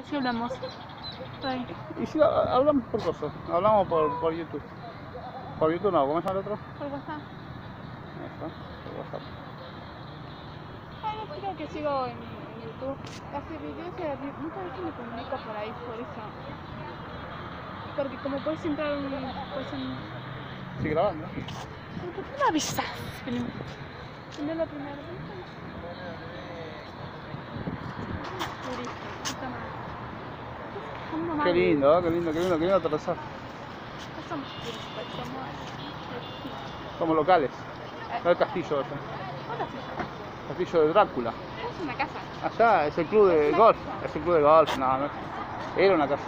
Y así hablamos. Y si ha- hablamos por cosas, hablamos por, por YouTube. Por YouTube no, ¿cómo llama el otro? por WhatsApp. Ahí está, por WhatsApp. Ay, no creo que sigo en, en YouTube. Hace videos y muchas veces me comunico por ahí, por eso. Porque como puedes entrar en... Pues en... Sigue grabando. ¿Por qué no avisas? La primera vez? Turista, Qué mal. lindo, ¿eh? qué lindo, qué lindo, qué lindo. No somos locales. No el castillo ese. ¿Dónde es? Castillo de Drácula. Es una casa. Allá es el club de golf. Es el club de golf, no, no Era una casa.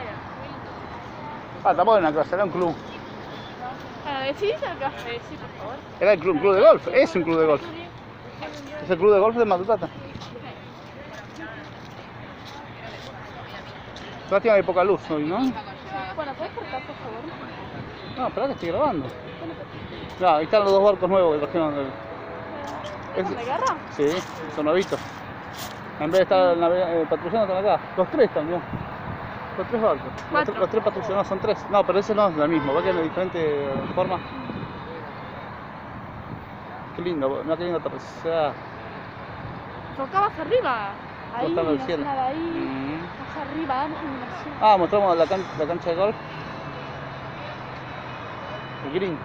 Era. Ah, tampoco era una casa, era un club. Ah, ¿Decidís acá? Sí, por favor. Era el club, club de golf, es un club de golf. Es el club de golf de Matutata. Lástima que hay poca luz hoy, ¿no? Bueno, ¿puedes cortar, por favor? No, espera que estoy grabando. No, ahí están los dos barcos nuevos que trajeron del... ¿Es de guerra? Sí, son novitos. En vez de estar eh, patrullando están acá. Los tres también. Los tres barcos. Los, Cuatro. tre- los tres patrullados son tres. No, pero ese no es el mismo, va que de diferente forma. Qué lindo, mira qué lindo. Acá vas arriba ahí, mostrando el cielo. Ahí, más arriba. Ah, mostramos la, can la cancha de golf. El green.